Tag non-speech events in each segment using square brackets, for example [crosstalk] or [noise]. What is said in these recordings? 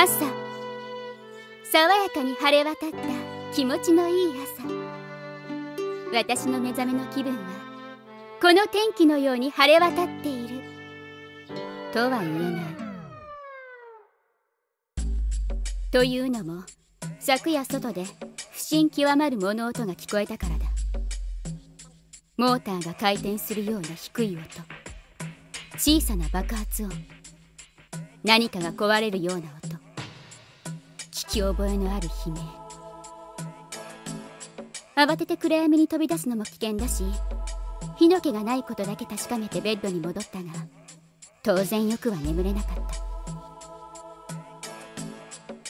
朝。爽やかに晴れ渡った気持ちのいい朝。私の目覚めの気分はこの天気のように晴れ渡っている。とは言えない。というのも昨夜外で不審極まる物音が聞こえたからだ。モーターが回転するような低い音。小さな爆発音。何かが壊れるような音。聞き覚えのある悲鳴。慌てて暗闇に飛び出すのも危険だし火の気がないことだけ確かめてベッドに戻ったが当然よくは眠れなかった。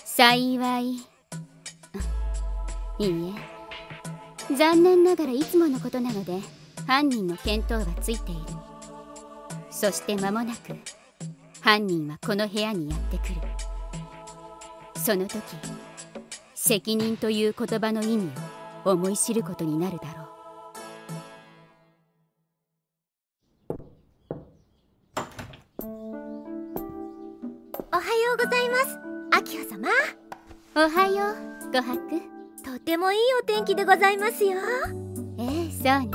幸いいいえ。残念ながらいつものことなので犯人の見当はついている。そして間もなく犯人はこの部屋にやってくる。その時責任という言葉の意味を思い知ることになるだろう。おはようございます。アキハ様。おはよう琥珀とてもいいお天気でございますよ。ええそうね。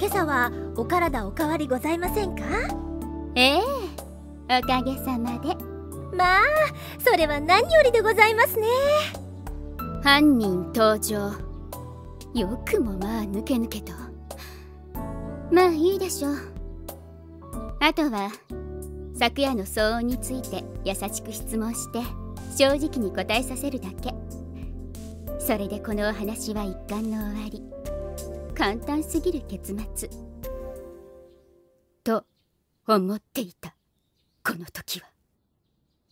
今朝はお体お変わりございませんか？ええおかげさまでまあそれは何よりでございますね。犯人登場。よくもまあ抜け抜けと。まあいいでしょう。あとは昨夜の騒音について優しく質問して正直に答えさせるだけ。それでこのお話は一巻の終わり。簡単すぎる結末。と思っていた。この時は。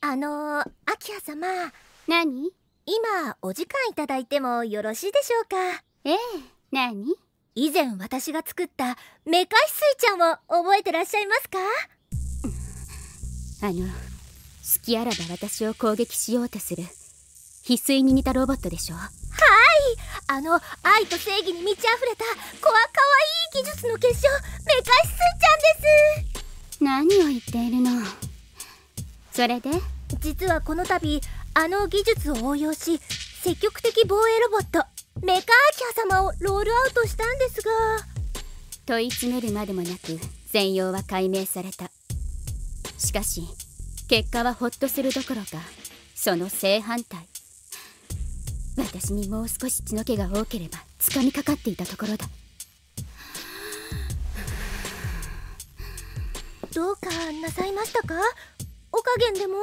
あのアキハ様。何？今お時間いただいてもよろしいでしょうか？ええ何？以前私が作ったメカヒスイちゃんを覚えてらっしゃいますか？あの隙あらば私を攻撃しようとする翡翠に似たロボットでしょはい！あの愛と正義に満ち溢れた子は可愛い技術の結晶メカヒスイちゃんです。何を言っているの？それで？実はこの度あの技術を応用し積極的防衛ロボットメカアキハ様をロールアウトしたんですが。問い詰めるまでもなく全容は解明された。しかし結果はホッとするどころかその正反対。私にもう少し血の気が多ければ掴みかかっていたところだ。どうかなさいましたか？お加減でも？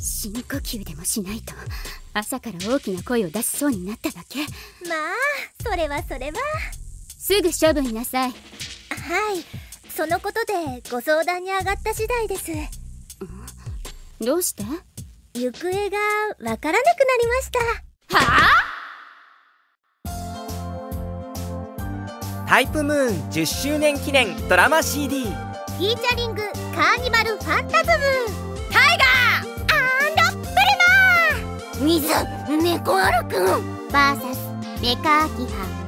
深呼吸でもしないと朝から大きな声を出しそうになっただけ。まあそれはそれは。すぐ処分なさい。はい。そのことでご相談に上がった次第です。どうして？行方がわからなくなりました。はあ？タイプムーン10周年記念ドラマ CD フィーチャリングカーニバルファンタズムタイガープルマー水猫アルくん VS メカアキハ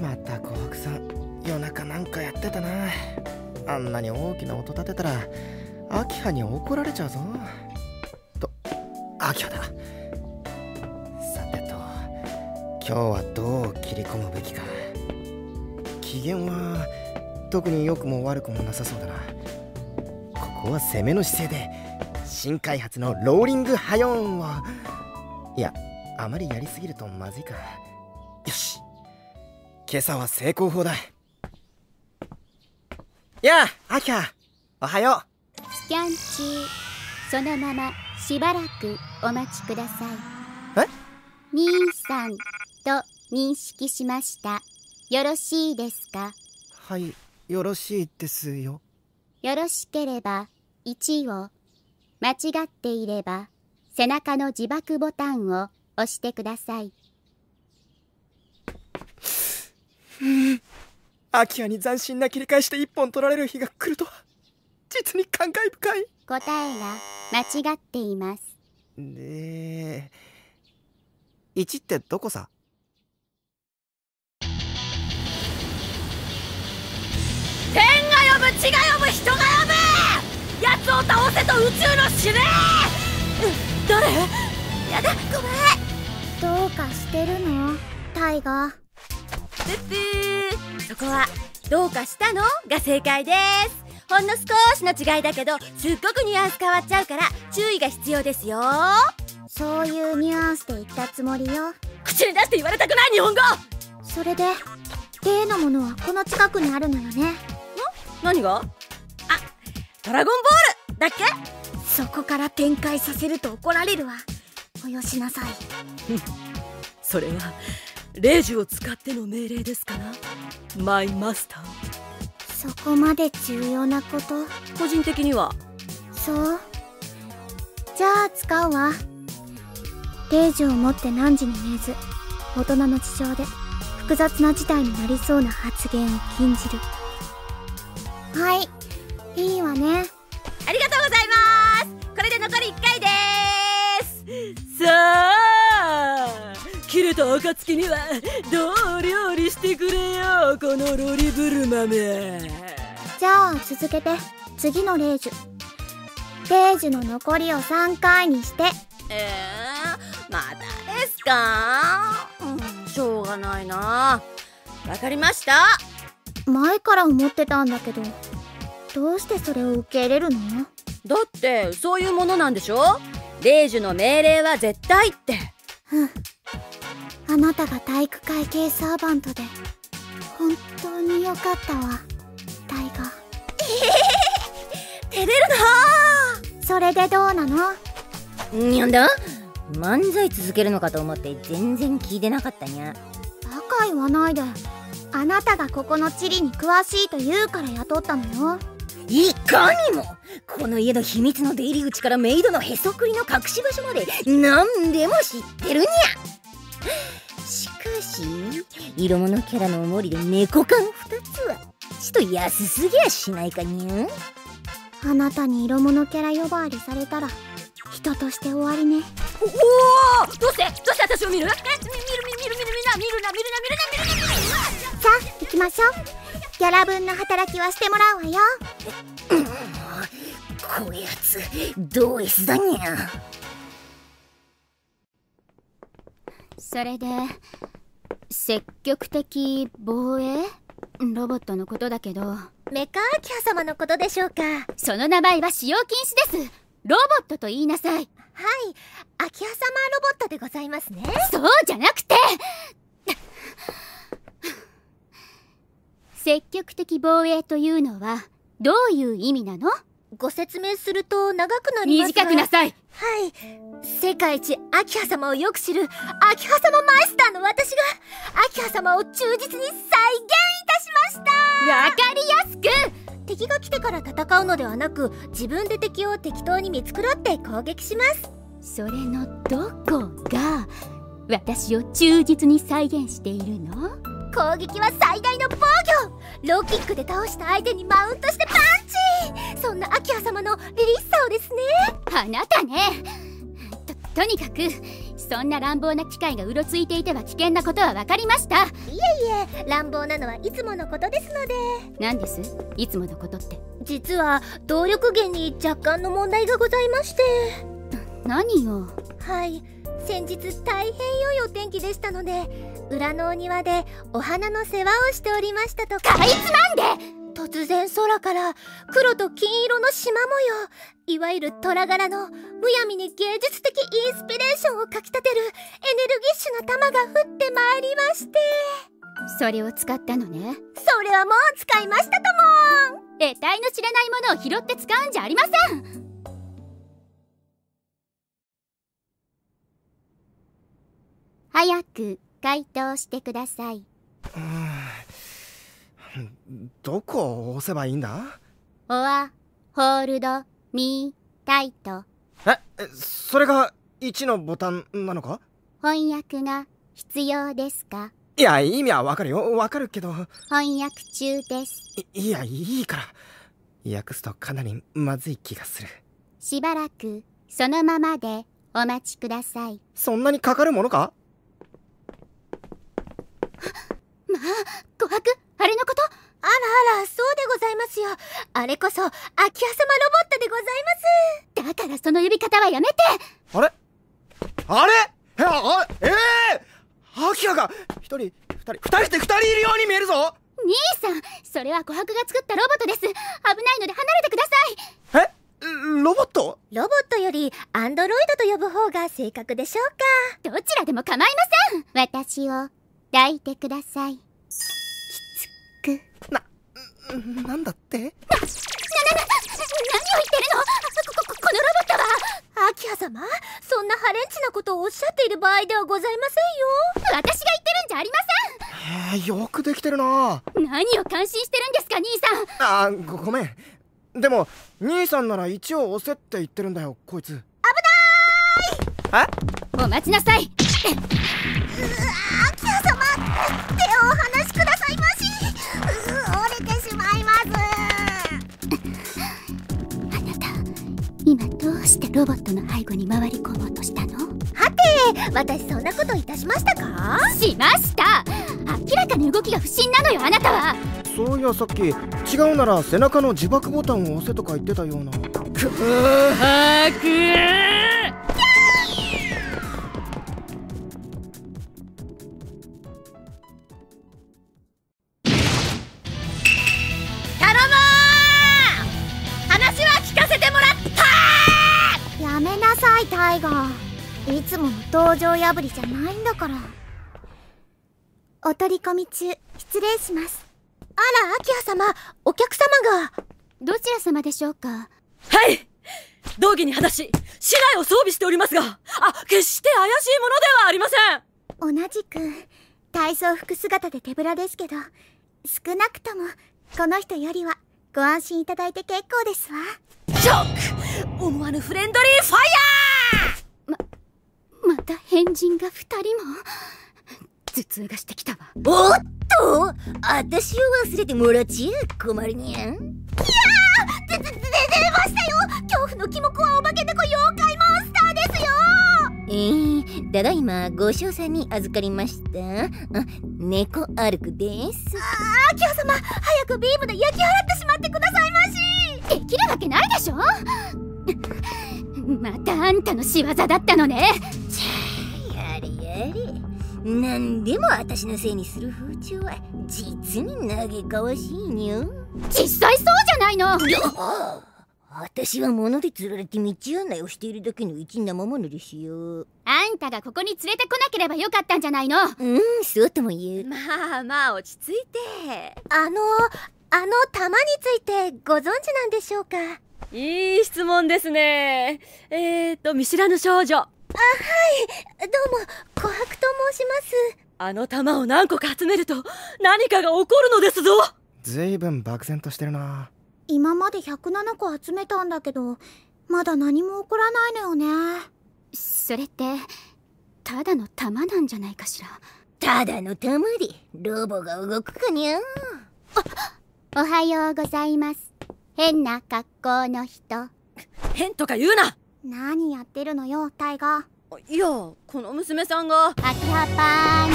また琥珀さん。夜中なんかやってたな。あんなに大きな音立てたらアキハに怒られちゃうぞ。今日はどう切り込むべきか。機嫌は特に良くも悪くもなさそうだな。ここは攻めの姿勢で新開発のローリングハヨーンを。いやあまりやりすぎるとまずいか。よし。今朝は成功法だ。やあアキハおはよう。スキャン中。そのまましばらくお待ちください。え？兄さんと認識しました。よろしいですか？はいよろしいですよ。よろしければ1を間違っていれば背中の自爆ボタンを押してください。アキアに斬新な切り返しで一本取られる日が来るとは。実に感慨深い。答えが間違っています。で1ってどこさ？血が呼ぶ人が呼ぶ奴を倒せと宇宙の指令。誰？やだごめん。どうかしてるの？タイガプップー。そこはどうかしたの？が正解です。ほんの少しの違いだけどすっごくニュアンス変わっちゃうから注意が必要ですよ。そういうニュアンスで言ったつもりよ。口に出して言われたくない日本語。それで例のものはこの近くにあるのよね何が？あドラゴンボールだっけ？そこから展開させると怒られるわ。およしなさい。[laughs] それは霊樹を使っての命令ですからマイマスター。そこまで重要なこと？個人的には？そう？じゃあ使うわ。霊樹を持って何時に寝ず大人の事情で複雑な事態になりそうな発言を禁じるはい。いいわね。ありがとうございます。これで残り1回です。さあ切れた暁にはどう料理してくれよこのロリブル豆。じゃあ続けて次の霊樹霊樹の残りを3回にして。えー、またですか、うん、しょうがないな。わかりました前から思ってたんだけどどうしてそれを受け入れるの？だってそういうものなんでしょ？霊樹の命令は絶対って。うん。あなたが体育会系サーバントで本当によかったわ。タイガ照れるそれでどうなの？ななんだ？漫才続けるのかと思って全然聞いてなかったにゃ。バカ言わないであなたがここの地理に詳しいと言うから雇ったのよ。いかにもこの家の秘密の出入り口からメイドのへそくりの隠し場所まで何でも知ってるにゃ。しかし色物キャラのおもりで猫缶2つはちと安すぎやしないかにゃあなたに色物キャラ呼ばわりされたら人として終わりね。おおどうして？どうして私を見る？え？見る見る見る見る見るな見るな見るな見るきましょう。ギャラ分の働きはしてもらうわよ。こやつド S だにゃ。それで積極的防衛？ロボットのことだけど。メカアキハ様のことでしょうか。はいその名前は使用禁止です。ロボットと言いなさい。アキハ様ロボットでございますね。そうじゃなくて積極的防衛というのはどういう意味なの？ご説明すると長くなりますが。短くなさい。はい。世界一アキハ様をよく知るアキハ様マイスターの私がアキハ様を忠実に再現いたしました。わかりやすく！敵が来てから戦うのではなく自分で敵を適当に見繕って攻撃します。それのどこが私を忠実に再現しているの？攻撃は最大の防御。ローキックで倒した相手にマウントしてパンチ。そんなアキハ様の凛々しさをですね。あなたね。ととにかくそんな乱暴な機械がうろついていては危険なことは分かりました。いえ乱暴なのはいつものことですので。何です？いつものことって。実は動力源に若干の問題がございまして。何よはい。先日大変良いお天気でしたので裏のお庭でお花の世話をしておりましたとか。いつまんで突然空から黒と金色の縞模様。いわゆる虎柄のむやみに芸術的インスピレーションをかきたてる。エネルギッシュな玉が降ってまいりまして。それを使ったのね。それはもう使いましたとも。得体の知れないものを拾って使うんじゃありません。早く回答してください。どこを押せばいいんだ？オアホールドミータイト。ええそれが1のボタンなのか？翻訳が必要ですか？いや意味はわかるよ。わかるけど。翻訳中です。いいやいいから。訳すとかなりまずい気がする。しばらくそのままでお待ちください。そんなにかかるものか？まあ琥珀あれのこと？ああらそうでございますよ。あれこそ秋葉様ロボットでございだからその呼び方はやめて。あれ？あれ？えあええー、アキラが一人二人二人って二人いるように見えるぞ。兄さんそれは琥珀が作ったロボットです。危ないので離れてください。え？ロボット？ロボットよりアンドロイドと呼ぶ方が正確でしょうか。どちらでも構いません。私を抱いてください。きつく。な、なんだって？な、な、な、な、何を言ってるのこ、こ、このロボットはアキハ様そんなハレンチなことをおっしゃっている場合ではございませんよ私が言ってるんじゃありませんへえよくできてるな何を感心してるんですか兄さんあごごめんでも兄さんなら一応押せって言ってるんだよこいつ危ないえお待ちなさい。アキハ様手をお離しくださいまし。折れてしまいます。あなた今どうしてロボットの背後に回り込もうとしたの？はて私そんなこといたしましたか？しました。明らかに動きが不審なのよあなたは。そういやさっき違うなら背中の自爆ボタンを押せとか言ってたような。紅白つもの道場破りじゃないんだから。お取り込み中失礼します。あらアキハ様お客様が。どちら様でしょうか？はい！道着に裸足市内を装備しておりますがあ決して怪しいものではありません。同じく体操服姿で手ぶらですけど少なくともこの人よりはご安心いただいて結構ですわ。ショック！思わぬフレンドリーファイヤーた変人が二人も頭痛がしてきたわおっと私を忘れてもらっちゃ困るにゃんいやーで、で、で、出ましたよ恐怖のキモコはお化け猫妖怪モンスターですよえー、ただいまご賞賛に預かりました猫歩くですああキャ様早くビームで焼き払ってしまってくださいましできるわけないでしょまたあんたの仕業だったのね。やれやれ。何でも私のせいにする風潮は実に嘆かわしいにゃ実際そうじゃないの。私は物で釣られて道案内をしているだけの一生ものですよ。あんたがここに連れてこなければよかったんじゃないの。うんそうとも言うまあまあ落ち着いて。あのあの玉についてご存知なんでしょうか？いい質問ですね。えーと見知らぬ少女。あはい。どうも琥珀と申します。あの玉を何個か集めると何かが起こるのですぞ。ずいぶん漠然としてるな。今まで107個集めたんだけどまだ何も起こらないのよね。それってただの玉なんじゃないかしら。ただの玉でロボが動くかにゃおはようございます変な格好の人。変とか言うな。何やってるのよタイガいやこの娘さんが。秋葉パン。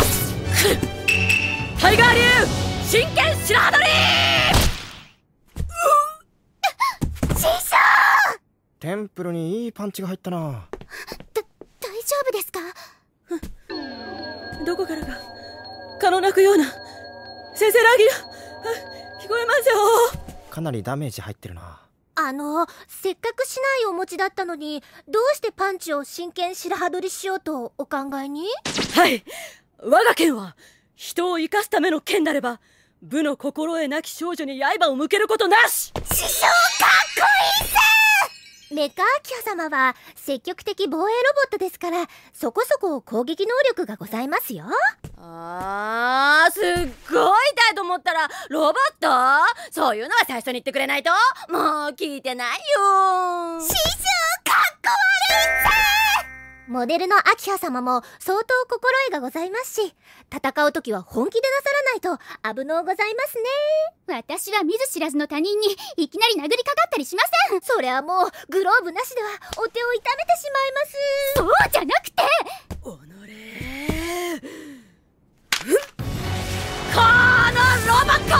タイガー流真剣白羽取り。師匠。テンプルにいいパンチが入ったな。だ大丈夫ですか？どこからか蚊の鳴くような。先生ラギが聞こえますよかなりダメージ入ってるな。あのせっかくしないお持ちだったのにどうしてパンチを真剣白羽取りしようとお考えに？はい。我が剣は人を生かすための剣なれば部の心得なき少女に刃を向けることなし！師匠かっこいいさメカアキハ様は積極的防衛ロボットですからそこそこ攻撃能力がございますよあーすっごい痛いと思ったらロボット？そういうのは最初に言ってくれないと？もう聞いてないよ。師匠かっこ悪いさモデルのアキハ様も相当心得がございますし戦う時は本気でなさらないと危のうございますね。私は見ず知らずの他人にいきなり殴りかかったりしません。それはもうグローブなしではお手を痛めてしまいます。そうじゃなくて！おのれこのロボット [laughs]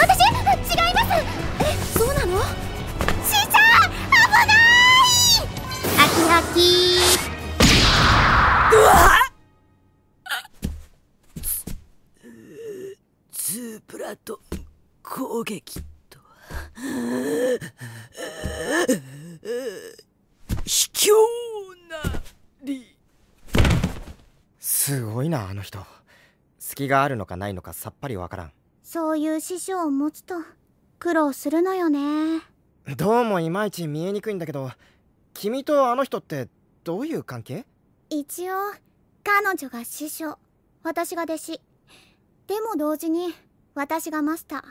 私違います。そうなの？ーちゃん危ない。うわツープラット攻撃人。隙があるのかないのかさっぱりわからん。そういう師匠を持つと苦労するのよね。どうもいまいち見えにくいんだけど君とあの人ってどういう関係？一応彼女が師匠。私が弟子。でも同時に私がマスター。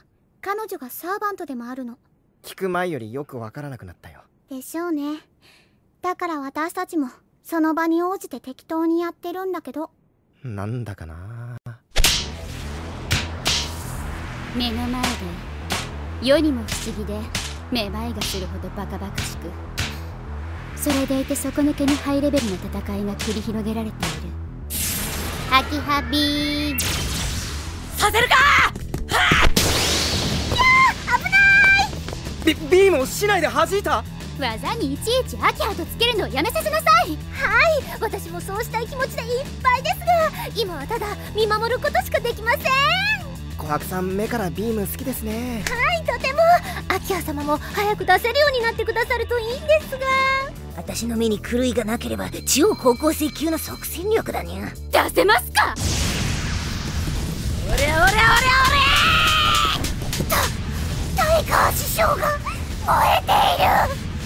彼女がサーバントでもあるの。聞く前よりよくわからなくなったよ。でしょうね。だから私たちもその場に応じて適当にやってるんだけど。なんだかな。目の前で世にも不思議でめまいがするほどバカバカしくそれでいて底抜けにハイレベルな戦いが繰り広げられている。ハキハビー。させるか！はあいや危ない！ビビームを市内で弾いた？技にいちいちハキハとつけるのをやめさせなさい。はい私もそうしたい気持ちでいっぱいです。が今はただ見守ることしかできません。琥珀さん目からビーム好きですね。はいとても。アキハ様も早く出せるようになってくださるといいんですが。私の目に狂いがなければ超高校生級の即戦力だにゃ。出せますか？おれおれおれおれ。た大川師匠が燃えている。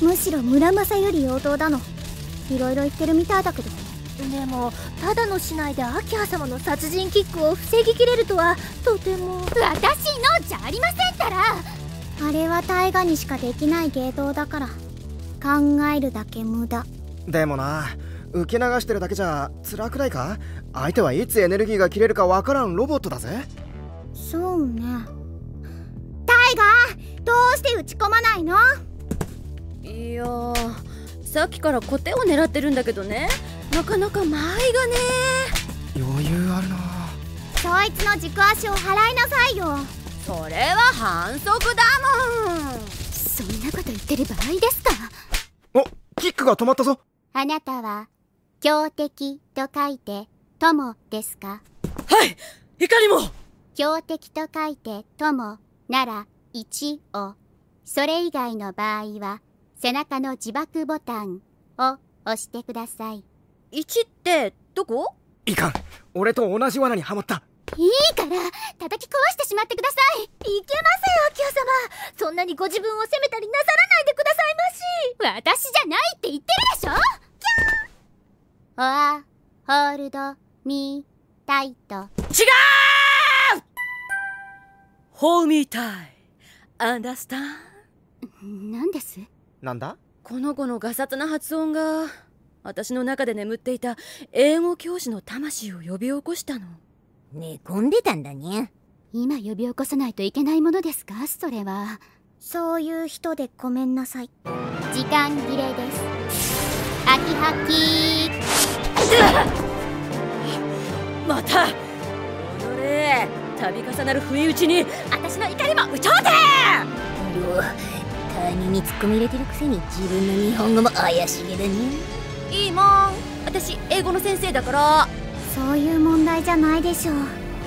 むしろ村正より応答だの。いろいろ言ってるみたいだけど。でもただの市内で秋葉様の殺人キックを防ぎきれるとはとても。私のじゃありませんったら。あれは大河にしかできない芸当だから。考えるだけ無駄。でもな受け流してるだけじゃ辛くないか？相手はいつエネルギーが切れるかわからんロボットだぜ。そうね。タイガーどうして打ち込まないの？いやさっきからコテを狙ってるんだけどね。なかなか間合いがね。余裕あるな。そいつの軸足を払いなさいよ。それは反則だもん。そんなこと言ってる場合ですか？おキックが止まったぞ。あなたは強敵と書いて友ですか？はいいかにも。強敵と書いて友なら1を。それ以外の場合は背中の自爆ボタンを押してください。1ってどこ？いかん。俺と同じ罠にはまった。いいから叩き壊してしまってください。いけません秋葉様。そんなにご自分を責めたりなさらないでください私じゃないって言ってるでしょ。キャー。オアホールドミータイト。違う！ホーミータイ。アンダースタン何です？なんだ？この子のガサツな発音が私の中で眠っていた英語教師の魂を呼び起こしたの。寝込んでたんだにゃ今呼び起こさないといけないものですか？それは。そういう人でごめんなさい。時間切れです。秋葉キまた。踊れ。度重なる不意打ちに私の怒りも打ちょうてうわ他人に突っ込み入れてるくせに自分の日本語も怪しげだね。いいもん。私英語の先生だから。そういう問題じゃないでしょう。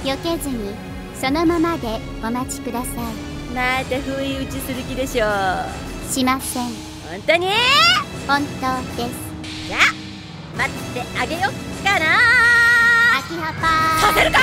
避けずにそのままでお待ちください。また不意打ちする気でしょしません。本当に？本当です。じゃあ待ってあげよっかな。秋葉パー。させるか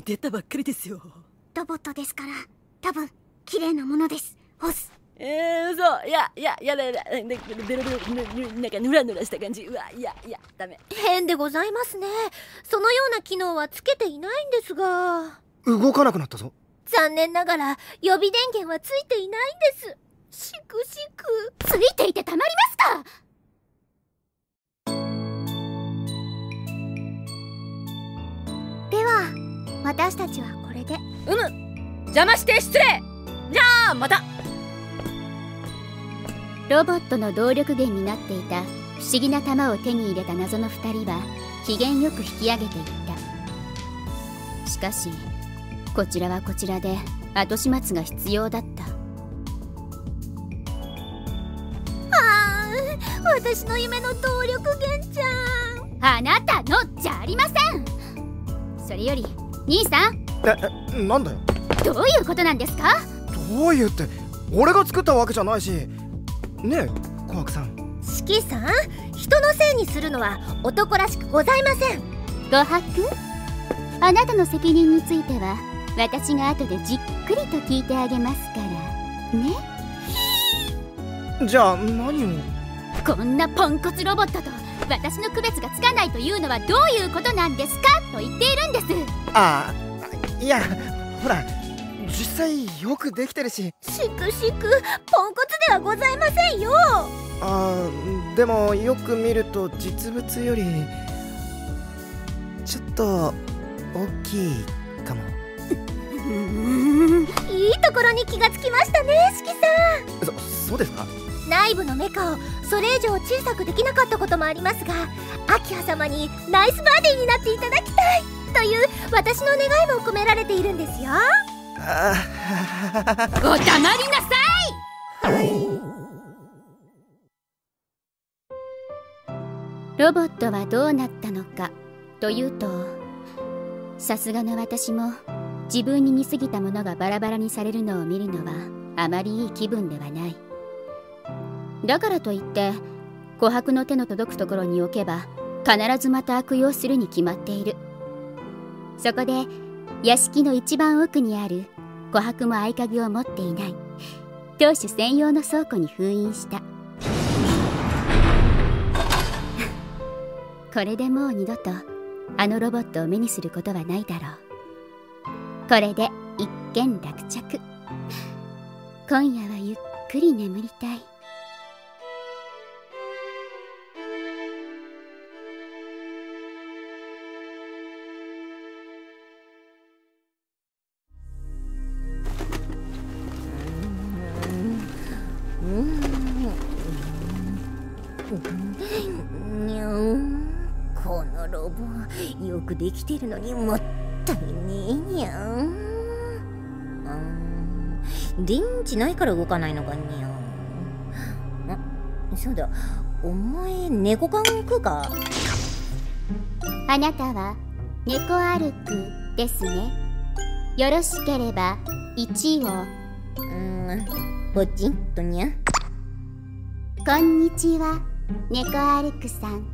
に出たばっかりですよ。ロボットですから多分綺麗なものです。おっすえー、嘘。いやいややだやだ。ベロベロなんかヌラヌラした感じ。うわいやいやダメ。変でございますね。そのような機能はつけていないんですが。動かなくなったぞ。残念ながら予備電源はついていないんです。しくしく。ついていてたまりますかでは私たちはこれで。うむ。邪魔して失礼。じゃあまた。ロボットの動力源になっていた不思議な玉を手に入れた謎の2人は機嫌よく引き上げていった。しかしこちらはこちらで後始末が必要だった。あー私の夢の動力源ちゃん。あなたのじゃありません。それより兄さん？ええなんだよ。どういうことなんですか？どういうって俺が作ったわけじゃないし。ねえ琥珀さん。四季さん？人のせいにするのは男らしくございません。琥珀あなたの責任については私が後でじっくりと聞いてあげますから。ね？じゃあ何を？こんなポンコツロボットと私の区別がつかないというのはどういうことなんですか？と言っているんです。ああいやほら実際よくできてるし。しくしくポンコツではございませんよ。あーでもよく見ると実物よりちょっと大きいかも。[laughs] いいところに気がつきましたね四季さそそうですか？ん内部のメカをそれ以上小さくできなかったこともありますがアキハ様にナイスバディになっていただきたいという私の願いも込められているんですよ。あお黙りなさい！ロボットはどうなったのかというとさすがの私も自分に似すぎたものがバラバラにされるのを見るのはあまりいい気分ではないだからといって琥珀の手の届くところに置けば必ずまた悪用するに決まっている。そこで屋敷の一番奥にある琥珀も合鍵を持っていない。当主専用の倉庫に封印した。これでもう二度とあのロボットを目にすることはないだろう。これで一件落着。今夜はゆっくり眠りたい。よくできてるのにもったいねえにゃんうん電池ないから動かないのかにゃん。あそうだ。お前猫缶食うか？あなたは猫歩くですね。よろしければ1を。うん。ポチンとにゃ。こんにちは。猫歩くさん